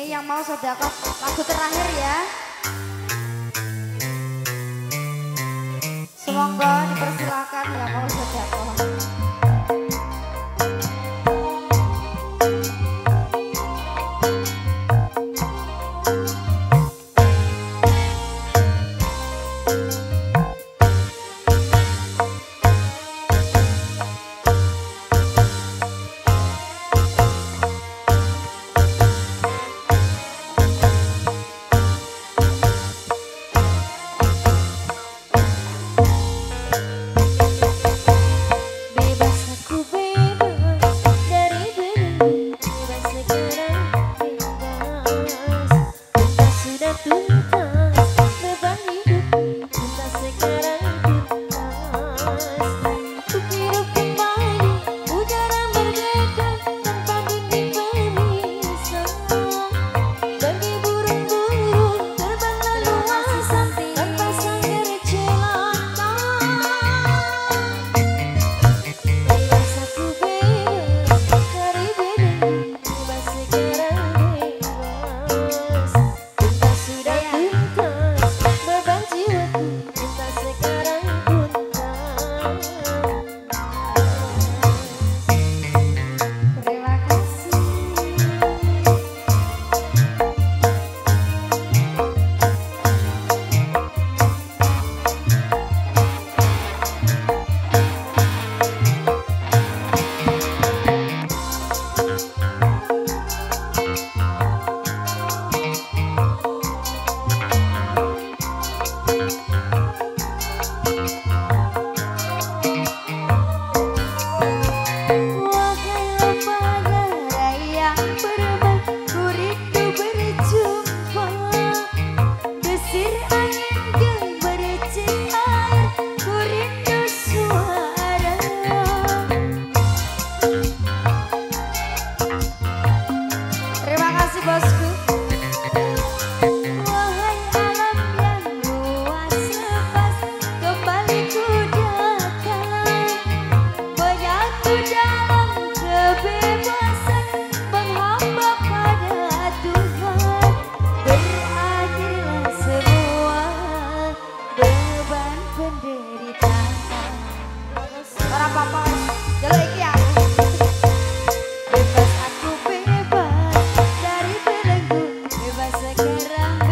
Ini yang mau sodako lagu terakhir ya. Semoga dipersilakan yang love. Serang